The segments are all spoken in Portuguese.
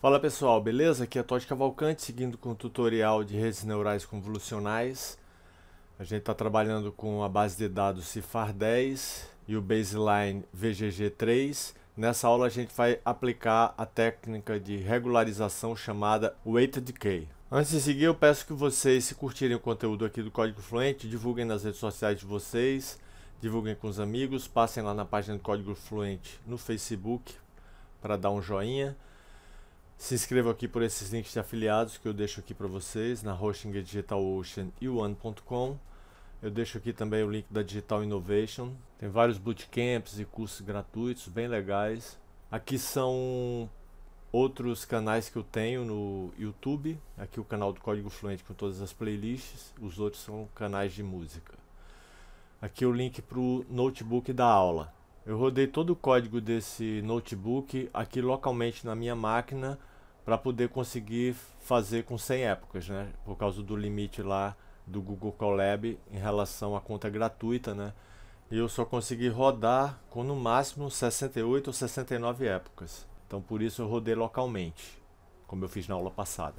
Fala pessoal, beleza? Aqui é Todd Cavalcante, seguindo com o tutorial de redes neurais convolucionais. A gente está trabalhando com a base de dados CIFAR 10 e o baseline VGG3. Nessa aula a gente vai aplicar a técnica de regularização chamada Weighted Decay. Antes de seguir, eu peço que vocês, se curtirem o conteúdo aqui do Código Fluente, divulguem nas redes sociais de vocês, divulguem com os amigos, passem lá na página do Código Fluente no Facebook para dar um joinha. Se inscrevam aqui por esses links de afiliados que eu deixo aqui para vocês na Hosting Digital Ocean e One.com. Eu deixo aqui também o link da Digital Innovation. Tem vários bootcamps e cursos gratuitos bem legais. Aqui são outros canais que eu tenho no YouTube. Aqui o canal do Código Fluente com todas as playlists. Os outros são canais de música. Aqui o link para o notebook da aula. Eu rodei todo o código desse notebook aqui localmente na minha máquina para poder conseguir fazer com 100 épocas, né? Por causa do limite lá do Google Colab em relação à conta gratuita, né? E eu só consegui rodar com no máximo 68 ou 69 épocas. Então por isso eu rodei localmente, como eu fiz na aula passada.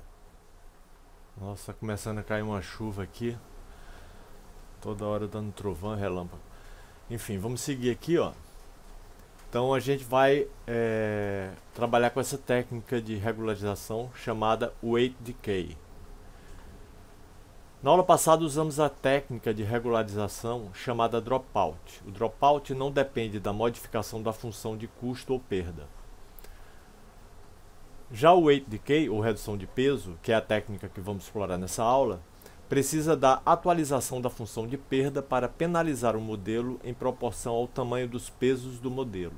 Nossa, começando a cair uma chuva aqui. Toda hora dando trovão relâmpago. Enfim, vamos seguir aqui, ó. Então a gente vai é, trabalhar com essa técnica de regularização chamada Weight Decay. Na aula passada usamos a técnica de regularização chamada dropout. O dropout não depende da modificação da função de custo ou perda. Já o weight decay, ou redução de peso, que é a técnica que vamos explorar nessa aula, precisa da atualização da função de perda para penalizar o modelo em proporção ao tamanho dos pesos do modelo.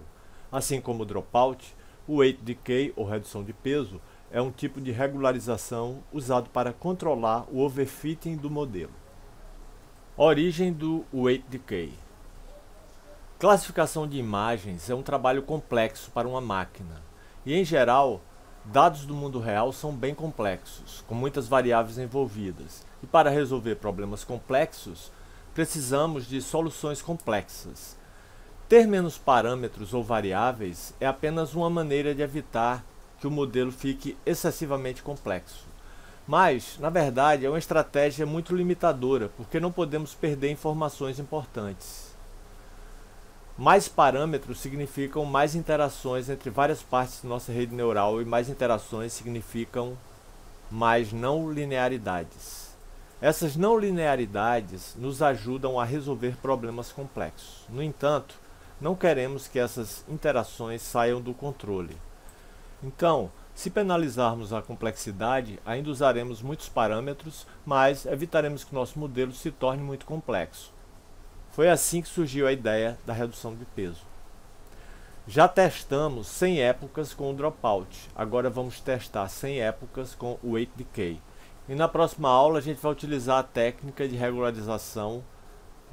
Assim como o dropout, o weight decay, ou redução de peso, é um tipo de regularização usado para controlar o overfitting do modelo. Origem do weight decay. Classificação de imagens é um trabalho complexo para uma máquina, e em geral, dados do mundo real são bem complexos, com muitas variáveis envolvidas e para resolver problemas complexos, precisamos de soluções complexas. Ter menos parâmetros ou variáveis é apenas uma maneira de evitar que o modelo fique excessivamente complexo. Mas, na verdade, é uma estratégia muito limitadora, porque não podemos perder informações importantes. Mais parâmetros significam mais interações entre várias partes da nossa rede neural e mais interações significam mais não linearidades. Essas não linearidades nos ajudam a resolver problemas complexos. No entanto, não queremos que essas interações saiam do controle. Então, se penalizarmos a complexidade, ainda usaremos muitos parâmetros, mas evitaremos que nosso modelo se torne muito complexo. Foi assim que surgiu a ideia da redução de peso. Já testamos 100 épocas com o dropout, agora vamos testar 100 épocas com o weight decay. E na próxima aula a gente vai utilizar a técnica de regularização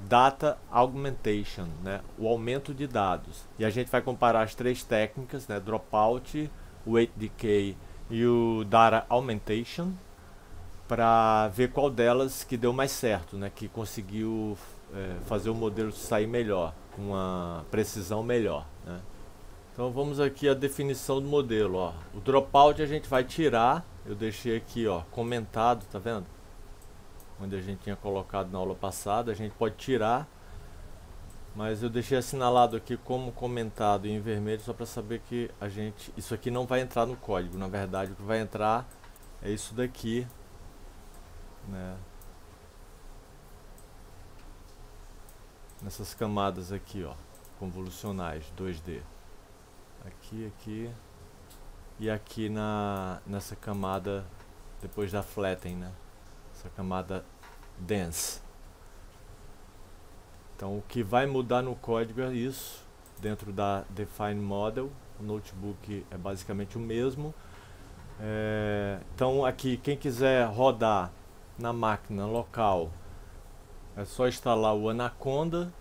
Data Augmentation, né? o aumento de dados. E a gente vai comparar as três técnicas, né? Dropout, Weight Decay e o Data Augmentation, para ver qual delas que deu mais certo, né? que conseguiu é, fazer o modelo sair melhor, com uma precisão melhor. Né? Então vamos aqui a definição do modelo. Ó. O dropout a gente vai tirar eu deixei aqui, ó, comentado, tá vendo? Onde a gente tinha colocado na aula passada, a gente pode tirar, mas eu deixei assinalado aqui como comentado em vermelho só para saber que a gente, isso aqui não vai entrar no código, na verdade o que vai entrar é isso daqui, né? Nessas camadas aqui, ó, convolucionais 2D. Aqui, aqui, e aqui na, nessa camada depois da flatten, né? Essa camada dense. Então o que vai mudar no código é isso, dentro da define model, o notebook é basicamente o mesmo. É, então aqui quem quiser rodar na máquina local é só instalar o Anaconda.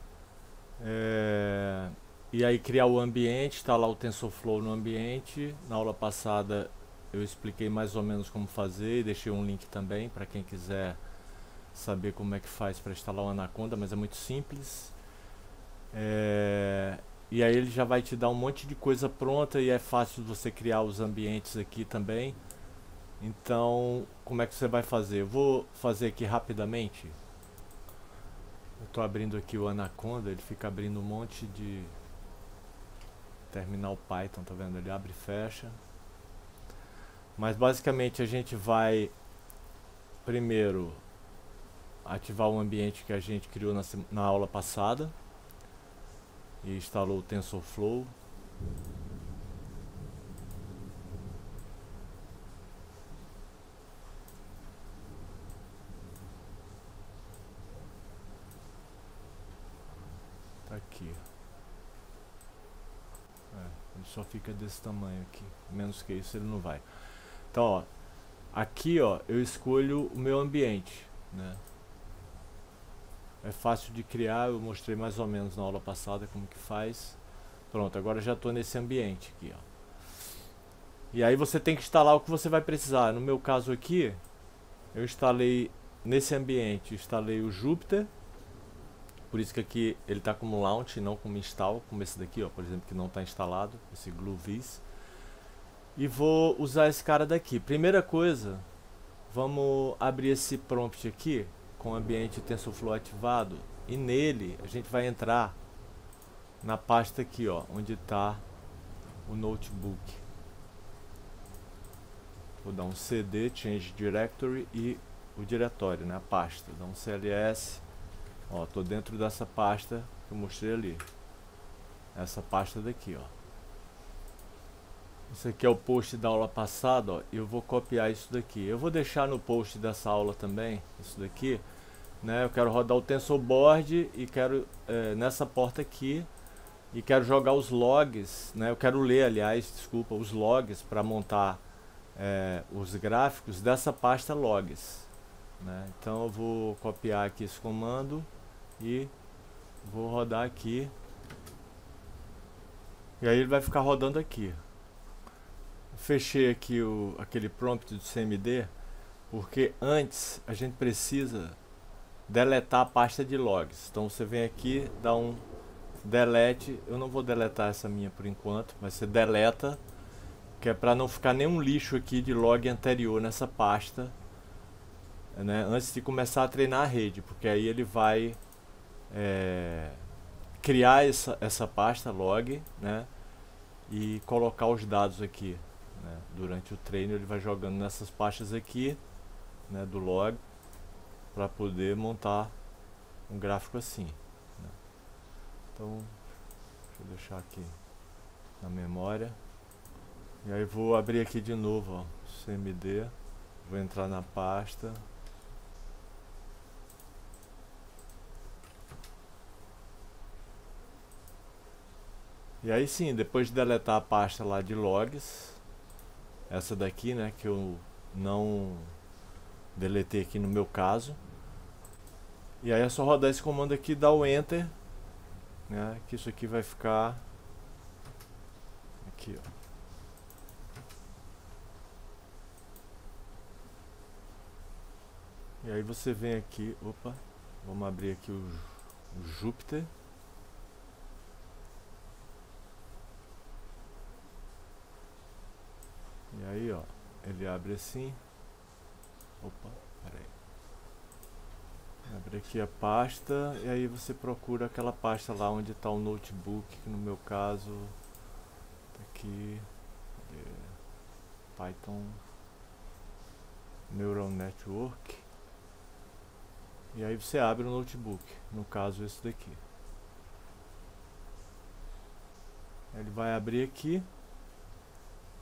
É, e aí criar o ambiente, lá o TensorFlow no ambiente. Na aula passada eu expliquei mais ou menos como fazer e deixei um link também para quem quiser saber como é que faz para instalar o Anaconda, mas é muito simples. É, e aí ele já vai te dar um monte de coisa pronta e é fácil você criar os ambientes aqui também. Então, como é que você vai fazer? Eu vou fazer aqui rapidamente. Eu estou abrindo aqui o Anaconda, ele fica abrindo um monte de terminal Python, tá vendo? Ele abre e fecha. Mas basicamente a gente vai primeiro ativar o ambiente que a gente criou na, na aula passada e instalou o TensorFlow. Tá aqui. É, ele só fica desse tamanho aqui. Menos que isso ele não vai. Então, ó, aqui, ó, eu escolho o meu ambiente, né? É fácil de criar, eu mostrei mais ou menos na aula passada como que faz. Pronto, agora já estou nesse ambiente aqui, ó. E aí você tem que instalar o que você vai precisar. No meu caso aqui, eu instalei nesse ambiente, instalei o Jupyter. Por isso que aqui ele está como launch, não como install, como esse daqui, ó, por exemplo, que não está instalado, esse GlueVis. E vou usar esse cara daqui. Primeira coisa, vamos abrir esse prompt aqui com o ambiente TensorFlow ativado e nele a gente vai entrar na pasta aqui, ó, onde está o notebook. Vou dar um cd, change directory e o diretório, né, a pasta. Dá um cls, ó, tô dentro dessa pasta que eu mostrei ali. Essa pasta daqui, ó. Isso aqui é o post da aula passada, ó. Eu vou copiar isso daqui. Eu vou deixar no post dessa aula também, isso daqui. Né? Eu quero rodar o TensorBoard e quero é, nessa porta aqui e quero jogar os logs, né? Eu quero ler, aliás, desculpa, os logs para montar é, os gráficos dessa pasta logs. Né? Então eu vou copiar aqui esse comando e vou rodar aqui. E aí ele vai ficar rodando aqui. Fechei aqui o, aquele prompt do CMD, porque antes a gente precisa deletar a pasta de logs. Então você vem aqui, dá um delete. Eu não vou deletar essa minha por enquanto, mas você deleta, que é para não ficar nenhum lixo aqui de log anterior nessa pasta, né, antes de começar a treinar a rede, porque aí ele vai é, criar essa, essa pasta log, né, e colocar os dados aqui. Né, durante o treino ele vai jogando nessas pastas aqui, né, do log para poder montar um gráfico assim. Né? Então, deixa eu deixar aqui na memória. E aí vou abrir aqui de novo, ó, CMD, vou entrar na pasta. E aí sim, depois de deletar a pasta lá de logs, essa daqui, né, que eu não deletei aqui no meu caso, e aí é só rodar esse comando aqui, dar o Enter, né? Que isso aqui vai ficar aqui, ó. E aí você vem aqui, opa, vamos abrir aqui o, o. E aí, ó, ele abre assim. Opa, peraí. Abre aqui a pasta e aí você procura aquela pasta lá onde está o notebook, que no meu caso tá aqui Python Neural Network e aí você abre o notebook, no caso esse daqui. Ele vai abrir aqui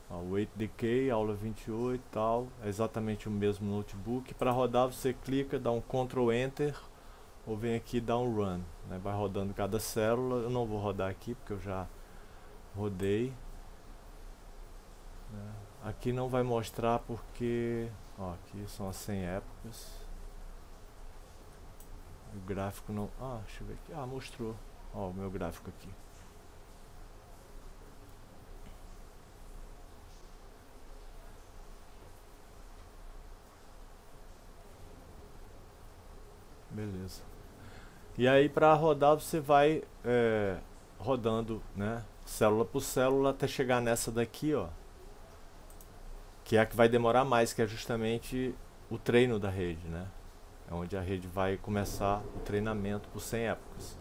Ó, Wait Decay, aula 28 e tal, é exatamente o mesmo notebook. Para rodar você clica, dá um Ctrl Enter ou vem aqui e dá um Run. Né? Vai rodando cada célula, eu não vou rodar aqui porque eu já rodei. Né? Aqui não vai mostrar porque, ó, aqui são as 100 épocas. O gráfico não, ah, deixa eu ver aqui, ah, mostrou, ó, o meu gráfico aqui. Beleza. E aí para rodar você vai é, rodando, né, célula por célula até chegar nessa daqui, ó, que é a que vai demorar mais, que é justamente o treino da rede, né? É onde a rede vai começar o treinamento por 100 épocas.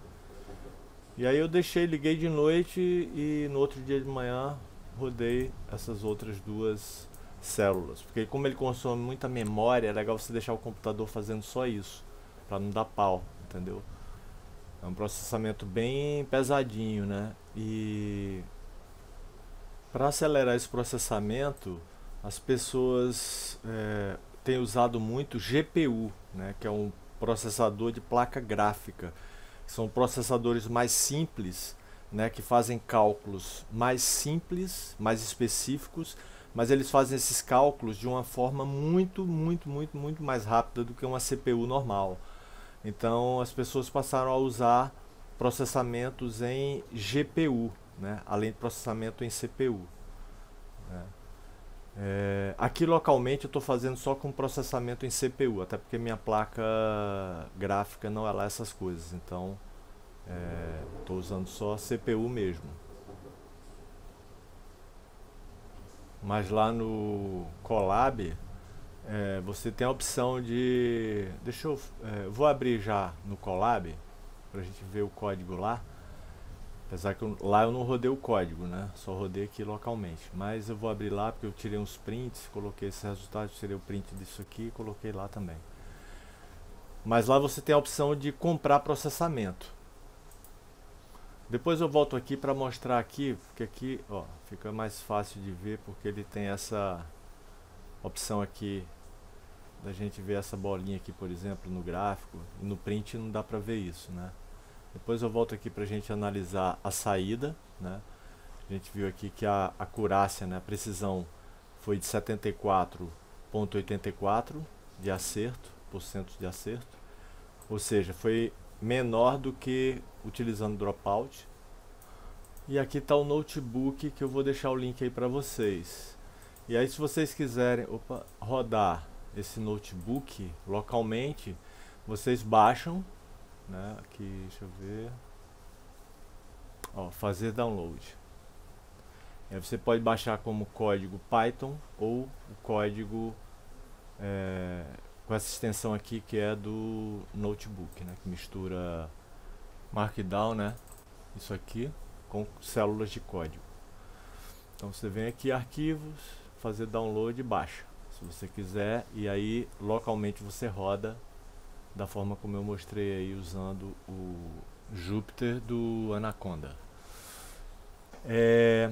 E aí eu deixei, liguei de noite e no outro dia de manhã rodei essas outras duas células. Porque como ele consome muita memória, é legal você deixar o computador fazendo só isso, para não dar pau, entendeu? É um processamento bem pesadinho, né? E para acelerar esse processamento, as pessoas é, têm usado muito GPU, né? Que é um processador de placa gráfica. São processadores mais simples, né? Que fazem cálculos mais simples, mais específicos mas eles fazem esses cálculos de uma forma muito, muito, muito, muito mais rápida do que uma CPU normal. Então as pessoas passaram a usar processamentos em GPU, né? além de processamento em CPU. Né? É, aqui localmente eu estou fazendo só com processamento em CPU, até porque minha placa gráfica não é lá essas coisas, então estou é, usando só CPU mesmo. Mas lá no Colab é, você tem a opção de. Deixa eu. É, vou abrir já no Colab para a gente ver o código lá. Apesar que eu, lá eu não rodei o código, né? Só rodei aqui localmente. Mas eu vou abrir lá porque eu tirei uns prints, coloquei esses resultados, tirei o print disso aqui e coloquei lá também. Mas lá você tem a opção de comprar processamento. Depois eu volto aqui para mostrar aqui, porque aqui ó, fica mais fácil de ver porque ele tem essa opção aqui da gente ver essa bolinha aqui, por exemplo, no gráfico. No print não dá para ver isso, né? Depois eu volto aqui para a gente analisar a saída, né? A gente viu aqui que a acurácia, né, a precisão foi de 74.84 de acerto, por cento de acerto. Ou seja, foi menor do que utilizando Dropout. E aqui está o notebook que eu vou deixar o link aí para vocês. E aí se vocês quiserem opa, rodar esse notebook localmente, vocês baixam, né? Aqui, deixa eu ver. Ó, fazer download. Aí você pode baixar como código Python ou o código é, com essa extensão aqui que é do notebook, né? Que mistura Markdown, né? Isso aqui com células de código. Então você vem aqui arquivos, fazer download e baixa, se você quiser, e aí localmente você roda da forma como eu mostrei aí usando o Jupyter do Anaconda. É,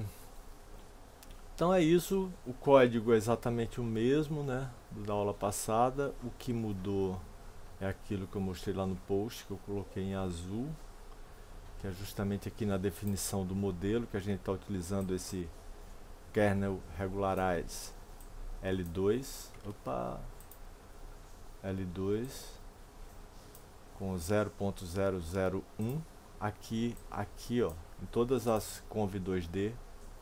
então é isso, o código é exatamente o mesmo, né, da aula passada. O que mudou é aquilo que eu mostrei lá no post, que eu coloquei em azul, que é justamente aqui na definição do modelo que a gente está utilizando esse kernel regularize L2 opa L2 com 0.001 aqui aqui ó em todas as conv 2D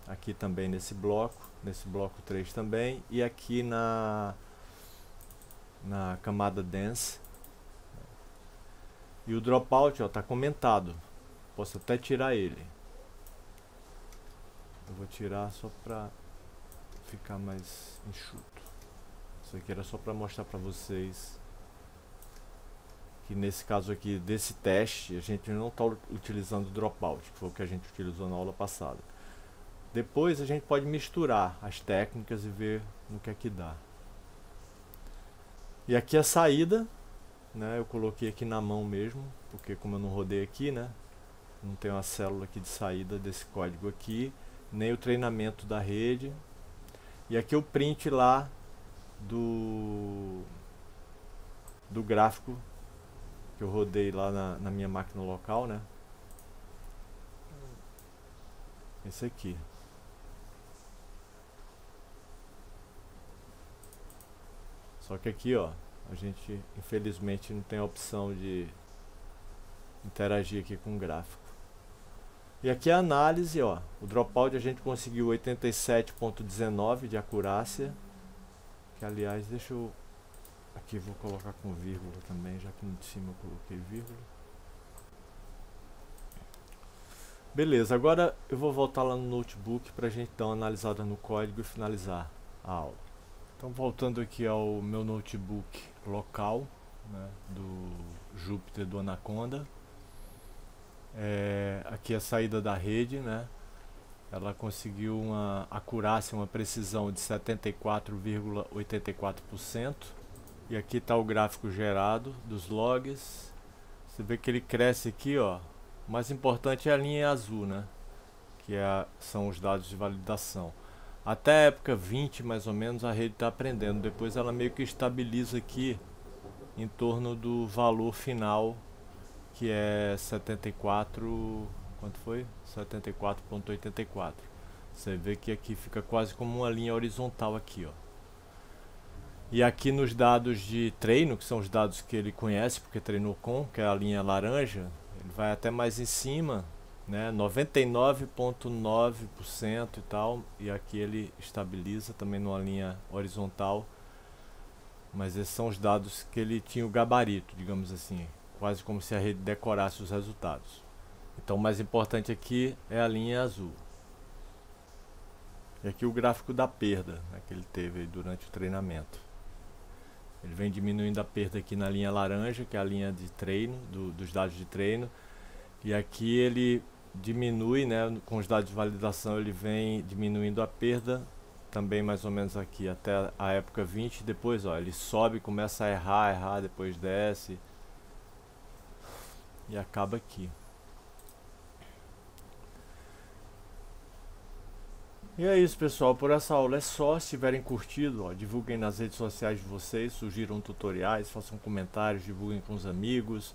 aqui também nesse bloco nesse bloco 3 também e aqui na na camada dense e o dropout está comentado Posso até tirar ele. Eu vou tirar só pra ficar mais enxuto. Isso aqui era só para mostrar para vocês que nesse caso aqui desse teste a gente não está utilizando dropout, que foi o que a gente utilizou na aula passada. Depois a gente pode misturar as técnicas e ver no que é que dá. E aqui a saída, né, eu coloquei aqui na mão mesmo, porque como eu não rodei aqui, né, não tem uma célula aqui de saída desse código aqui, nem o treinamento da rede. E aqui o print lá do, do gráfico que eu rodei lá na, na minha máquina local, né? Esse aqui. Só que aqui, ó, a gente infelizmente não tem a opção de interagir aqui com o gráfico. E aqui a análise, ó, o dropout a gente conseguiu 87.19 de acurácia, que aliás, deixa eu aqui vou colocar com vírgula também, já que no de cima eu coloquei vírgula. Beleza, agora eu vou voltar lá no notebook para a gente dar uma analisada no código e finalizar a aula. Então voltando aqui ao meu notebook local né, do Júpiter do Anaconda. É, aqui a saída da rede, né? Ela conseguiu uma acurácia, uma precisão de 74,84%. E aqui está o gráfico gerado dos logs. Você vê que ele cresce aqui, ó, o mais importante é a linha azul, né? Que é são os dados de validação. Até a época 20, mais ou menos, a rede está aprendendo. Depois ela meio que estabiliza aqui em torno do valor final, que é 74... Quanto foi? 74.84. Você vê que aqui fica quase como uma linha horizontal aqui, ó. E aqui nos dados de treino, que são os dados que ele conhece, porque treinou com, que é a linha laranja, ele vai até mais em cima, né, 99,9% e tal, e aqui ele estabiliza também numa linha horizontal, mas esses são os dados que ele tinha o gabarito, digamos assim, quase como se a rede decorasse os resultados. Então o mais importante aqui é a linha azul. E aqui o gráfico da perda né, que ele teve durante o treinamento. Ele vem diminuindo a perda aqui na linha laranja, que é a linha de treino, do, dos dados de treino. E aqui ele diminui, né, com os dados de validação ele vem diminuindo a perda, também mais ou menos aqui até a época 20, depois ó, ele sobe, começa a errar, errar, depois desce e acaba aqui. E é isso, pessoal. Por essa aula é só. Se tiverem curtido, ó, divulguem nas redes sociais de vocês, sugiram tutoriais, façam comentários, divulguem com os amigos.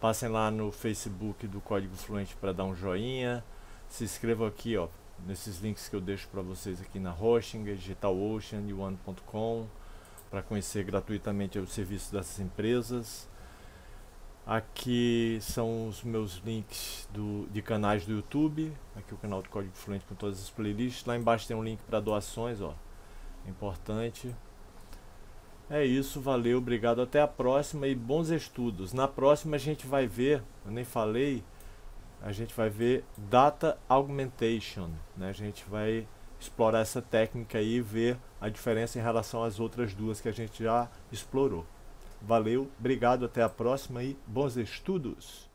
Passem lá no Facebook do Código Fluente para dar um joinha. Se inscrevam aqui, ó, nesses links que eu deixo para vocês aqui na Hosting, DigitalOcean e One.com para conhecer gratuitamente o serviço dessas empresas. Aqui são os meus links do, de canais do YouTube. Aqui o canal do Código Fluente com todas as playlists. Lá embaixo tem um link para doações, ó. Importante. É isso, valeu, obrigado. Até a próxima e bons estudos. Na próxima a gente vai ver, eu nem falei, a gente vai ver Data Augmentation. Né? A gente vai explorar essa técnica aí e ver a diferença em relação às outras duas que a gente já explorou. Valeu, obrigado, até a próxima e bons estudos!